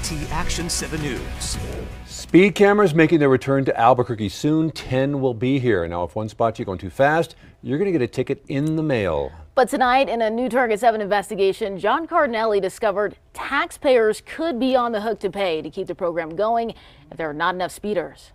KOAT Action 7 News. Speed cameras making their return to Albuquerque soon. 10 will be here. Now, if one spots you going too fast, you're going to get a ticket in the mail. But tonight, in a new Target 7 investigation, John Cardinelli discovered taxpayers could be on the hook to pay to keep the program going if there are not enough speeders.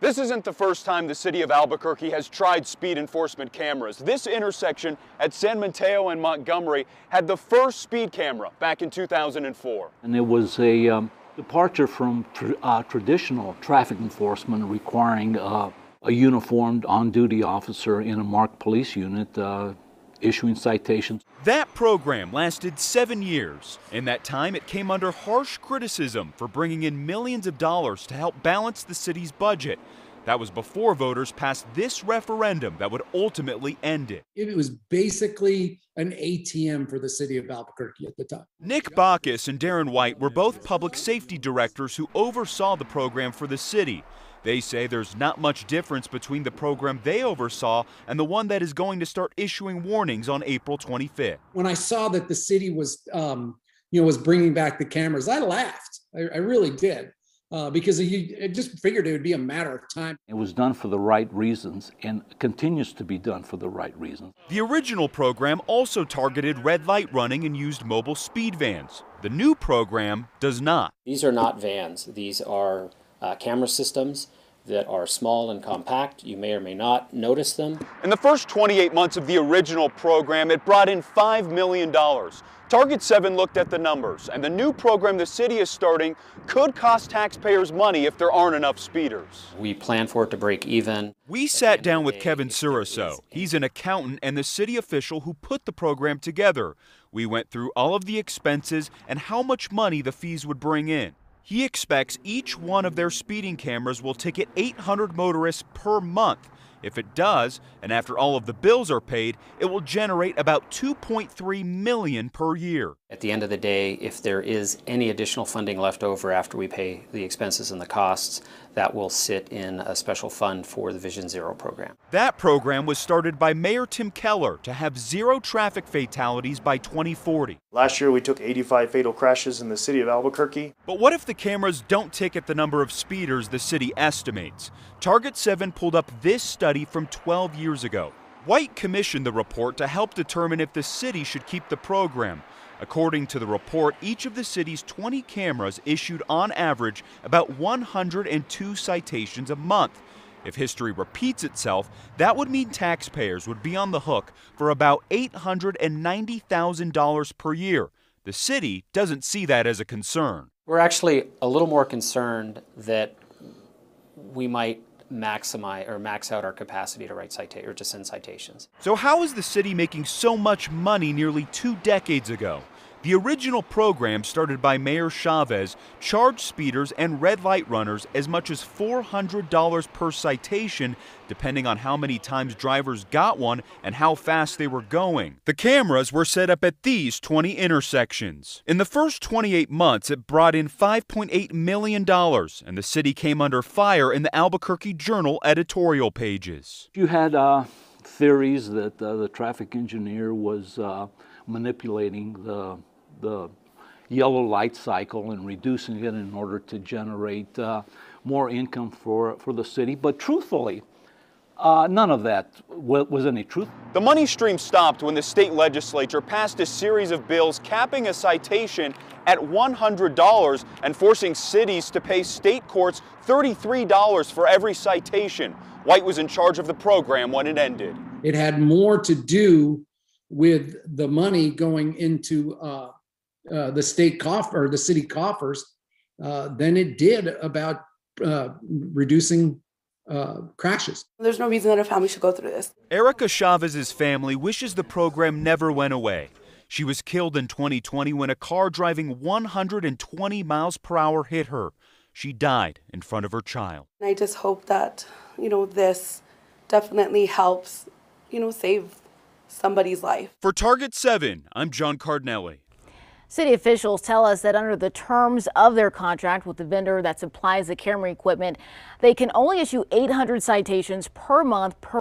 This isn't the first time the city of Albuquerque has tried speed enforcement cameras. This intersection at San Mateo and Montgomery had the first speed camera back in 2004. And it was a um, departure from tr uh, traditional traffic enforcement requiring uh, a uniformed on-duty officer in a marked police unit uh, issuing citations. That program lasted seven years. In that time, it came under harsh criticism for bringing in millions of dollars to help balance the city's budget. That was before voters passed this referendum that would ultimately end it. It was basically an ATM for the city of Albuquerque at the time. Nick Bakas and Darren White were both public safety directors who oversaw the program for the city. They say there's not much difference between the program they oversaw and the one that is going to start issuing warnings on April 25th. When I saw that the city was, um, you know, was bringing back the cameras, I laughed. I, I really did. Uh, because he it just figured it would be a matter of time. It was done for the right reasons and continues to be done for the right reasons. The original program also targeted red light running and used mobile speed vans. The new program does not. These are not vans. These are uh, camera systems that are small and compact. You may or may not notice them. In the first 28 months of the original program, it brought in $5 million. Target 7 looked at the numbers, and the new program the city is starting could cost taxpayers money if there aren't enough speeders. We plan for it to break even. We sat down with Kevin Sourisseau. He's an accountant and the city official who put the program together. We went through all of the expenses and how much money the fees would bring in. He expects each one of their speeding cameras will ticket 800 motorists per month. If it does, and after all of the bills are paid, it will generate about 2.3 million per year. At the end of the day, if there is any additional funding left over after we pay the expenses and the costs, that will sit in a special fund for the Vision Zero program. That program was started by Mayor Tim Keller to have zero traffic fatalities by 2040. Last year we took 85 fatal crashes in the city of Albuquerque. But what if the cameras don't ticket the number of speeders the city estimates? Target 7 pulled up this study from 12 years ago. White commissioned the report to help determine if the city should keep the program. According to the report, each of the city's 20 cameras issued on average about 102 citations a month. If history repeats itself, that would mean taxpayers would be on the hook for about $890,000 per year. The city doesn't see that as a concern. We're actually a little more concerned that we might maximize or max out our capacity to write citate or to send citations. So how is the city making so much money nearly two decades ago? The original program started by Mayor Chavez charged speeders and red light runners as much as $400 per citation, depending on how many times drivers got one and how fast they were going. The cameras were set up at these 20 intersections. In the first 28 months, it brought in $5.8 million, and the city came under fire in the Albuquerque Journal editorial pages. You had uh, theories that uh, the traffic engineer was uh, manipulating the the yellow light cycle and reducing it in order to generate uh, more income for, for the city. But truthfully, uh, none of that was any truth. The money stream stopped when the state legislature passed a series of bills capping a citation at $100 and forcing cities to pay state courts $33 for every citation. White was in charge of the program when it ended. It had more to do with the money going into uh, uh, the state coffer or the city coffers uh, than it did about uh, reducing uh, crashes. There's no reason that a family should go through this. Erica Chavez's family wishes the program never went away. She was killed in 2020 when a car driving 120 miles per hour hit her. She died in front of her child. I just hope that, you know, this definitely helps, you know, save somebody's life. For Target 7, I'm John Cardinelli. City officials tell us that under the terms of their contract with the vendor that supplies the camera equipment, they can only issue 800 citations per month per